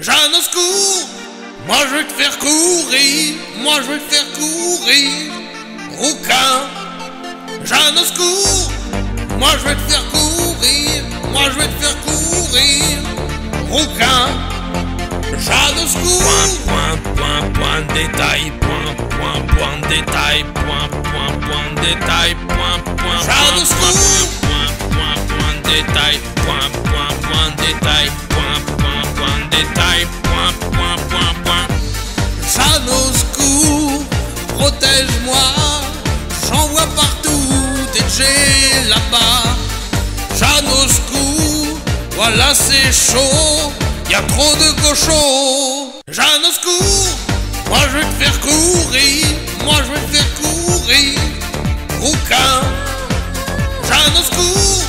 Jeanne au secours. Moi je vais te faire courir. Moi je vais te faire courir. Rouquin. Jeanne au secours. Moi je vais te faire courir. Moi je vais te faire courir. Rouquin. Jeanne au secours. Point, point, point, point de détail, point, point, point de détail, point, point, point de détail, point, point, Jeanne au point, secours. point, point, point de détail, point, point, point de détail, détail, point, point, point, point. Protège-moi. J'en vois partout. Des G là-bas. Jeanne Voilà c'est chaud. Y a trop de cochons. Jeanne secours Moi je vais te faire courir. Moi je vais te faire courir. Rouquin. Jeanne secours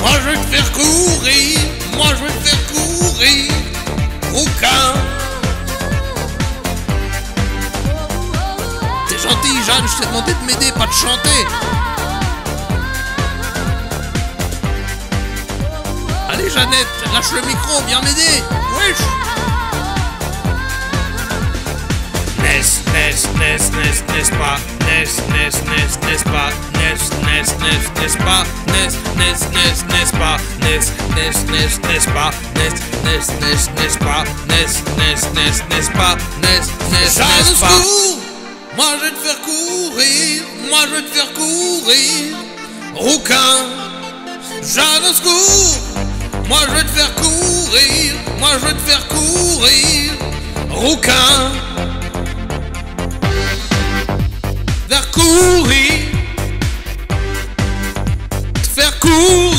Moi je vais te faire courir. Moi je vais te faire courir Jeanne, je t'ai demandé de m'aider, pas de chanter. Allez Jeannette, lâche le micro, viens m'aider. Wesh. N'est-ce, n'est-ce, n'est-ce, n'est-ce, n'est-ce pas, n'est-ce, n'est-ce, n'est-ce, n'est-ce pas, n'est-ce, n'est-ce, n'est-ce, n'est-ce pas, n'est-ce, n'est-ce, n'est-ce, n'est-ce pas, n'est-ce, n'est-ce, n'est-ce, n'est-ce pas, n'est-ce, n'est-ce, n'est-ce, n'est-ce pas, n'est-ce, n'est-ce, n'est-ce, n'est-ce pas, Jeanne au n'est-ce pas. Moi je vais te faire courir. Moi je vais te faire courir. Rouquin Jeanne au secours. Moi je vais te faire courir. Moi je vais te faire courir. Rouquin Faire courir. Te faire courir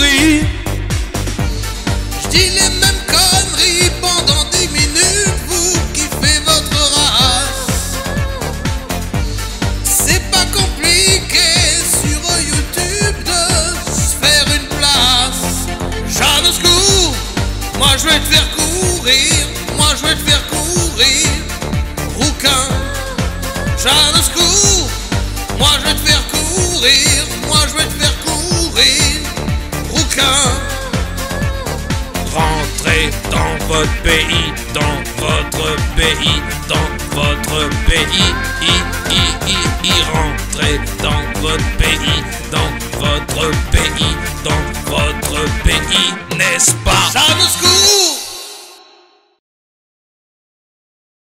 je vais te faire courir. Moi je vais te faire courir. Rouquin Jeanne au secours Moi je vais te faire courir. Moi je vais te faire courir. Rouquin. Rentrez dans votre pays, dans votre pays, dans votre pays, i, i, i, i, rentrez dans votre pays, dans votre pays, dans votre pays.